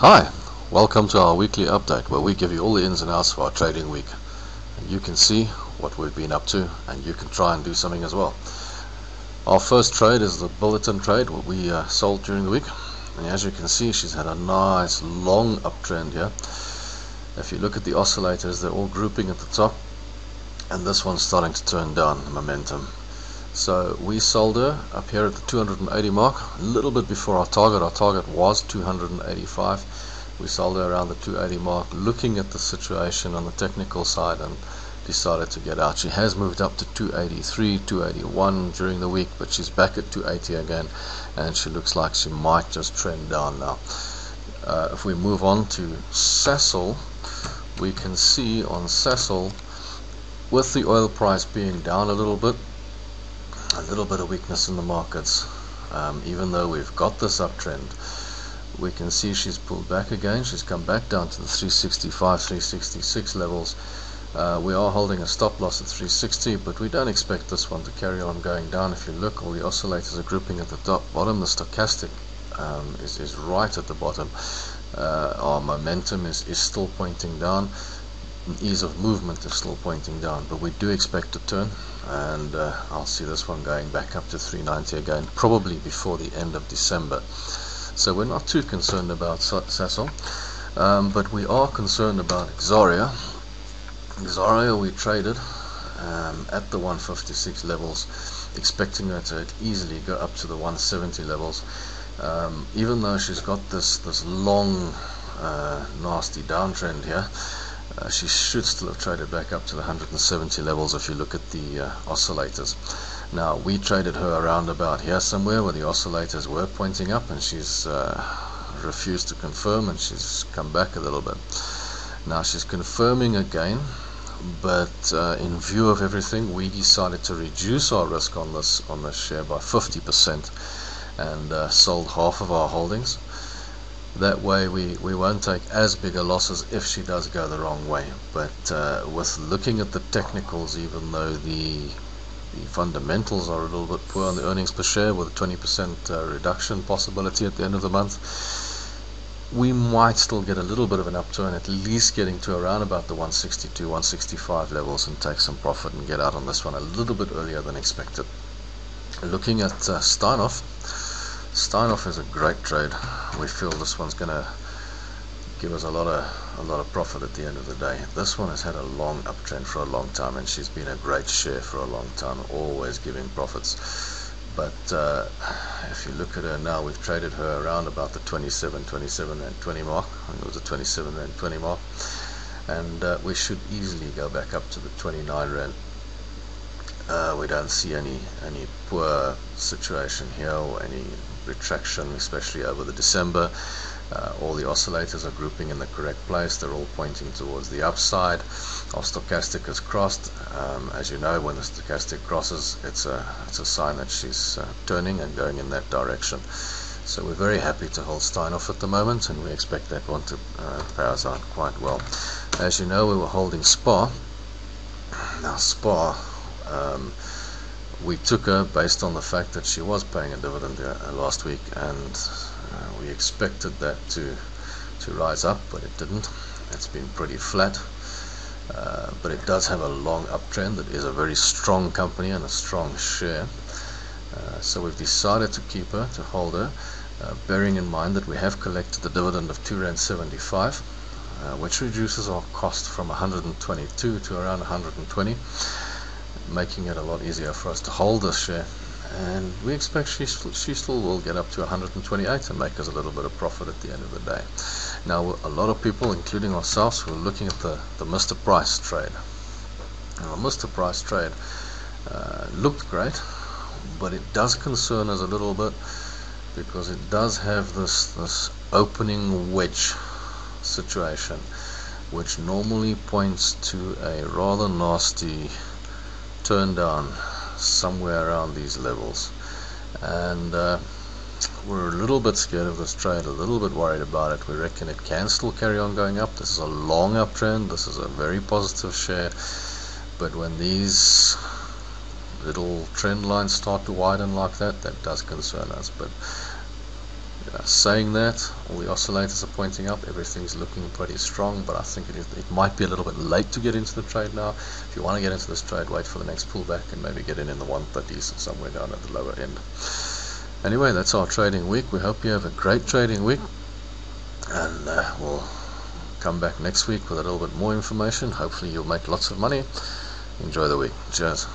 Hi, welcome to our weekly update where we give you all the ins and outs of our trading week. And you can see what we've been up to and you can try and do something as well. Our first trade is the bulletin trade what we uh, sold during the week. And as you can see she's had a nice long uptrend here. If you look at the oscillators they're all grouping at the top and this one's starting to turn down momentum. So we sold her up here at the 280 mark, a little bit before our target. Our target was 285. We sold her around the 280 mark, looking at the situation on the technical side and decided to get out. She has moved up to 283, 281 during the week, but she's back at 280 again, and she looks like she might just trend down now. Uh, if we move on to Sasol, we can see on Sasol, with the oil price being down a little bit, a little bit of weakness in the markets. Um, even though we've got this uptrend we can see she's pulled back again. She's come back down to the 365 366 levels. Uh, we are holding a stop loss at 360 but we don't expect this one to carry on going down. If you look all the oscillators are grouping at the top bottom. The stochastic um, is, is right at the bottom. Uh, our momentum is, is still pointing down ease of movement is still pointing down but we do expect to turn and uh, I'll see this one going back up to 390 again probably before the end of December. So we're not too concerned about Sasol um, but we are concerned about Exxaro Exxaro we traded um, at the 156 levels expecting her to easily go up to the 170 levels. Um, even though she's got this this long uh, nasty downtrend here uh, she should still have traded back up to the 170 levels if you look at the uh, oscillators. Now we traded her around about here somewhere where the oscillators were pointing up and she's uh, refused to confirm and she's come back a little bit. Now she's confirming again but uh, in view of everything we decided to reduce our risk on this on this share by 50% and uh, sold half of our holdings that way we, we won't take as big a losses if she does go the wrong way. But uh, with looking at the technicals even though the the fundamentals are a little bit poor on the earnings per share with a 20% uh, reduction possibility at the end of the month we might still get a little bit of an upturn at least getting to around about the 162 165 levels and take some profit and get out on this one a little bit earlier than expected. Looking at uh, Steinhoff Steinhoff is a great trade. We feel this one's going to give us a lot of a lot of profit at the end of the day. This one has had a long uptrend for a long time, and she's been a great share for a long time, always giving profits. But uh, if you look at her now, we've traded her around about the 27, 27 and 20 mark. I think it was a 27 and 20 mark, and uh, we should easily go back up to the 29 rand uh, we don't see any any poor situation here or any retraction especially over the December. Uh, all the oscillators are grouping in the correct place. They're all pointing towards the upside our stochastic has crossed. Um, as you know when the stochastic crosses it's a it's a sign that she's uh, turning and going in that direction. So we're very happy to hold Steinhoff at the moment and we expect that one to uh, us out quite well. As you know we were holding SPAR. now SPAR... um, we took her based on the fact that she was paying a dividend uh, last week and uh, we expected that to to rise up but it didn't. It's been pretty flat uh, but it does have a long uptrend. It is a very strong company and a strong share. Uh, so we've decided to keep her to hold her uh, bearing in mind that we have collected the dividend of 2 rand 75 uh, which reduces our cost from 122 to around 120 making it a lot easier for us to hold this share and we expect she, she still will get up to 128 and make us a little bit of profit at the end of the day now a lot of people including ourselves were looking at the, the Mr. Price trade now Mr. Price trade uh, looked great but it does concern us a little bit because it does have this this opening wedge situation which normally points to a rather nasty turn down somewhere around these levels. And uh, we're a little bit scared of this trade a little bit worried about it. We reckon it can still carry on going up. This is a long uptrend. This is a very positive share. But when these little trend lines start to widen like that that does concern us. But saying that, all the oscillators are pointing up, everything's looking pretty strong, but I think it, is, it might be a little bit late to get into the trade now. If you want to get into this trade, wait for the next pullback and maybe get in in the 130s somewhere down at the lower end. Anyway, that's our trading week. We hope you have a great trading week, and uh, we'll come back next week with a little bit more information. Hopefully, you'll make lots of money. Enjoy the week. Cheers.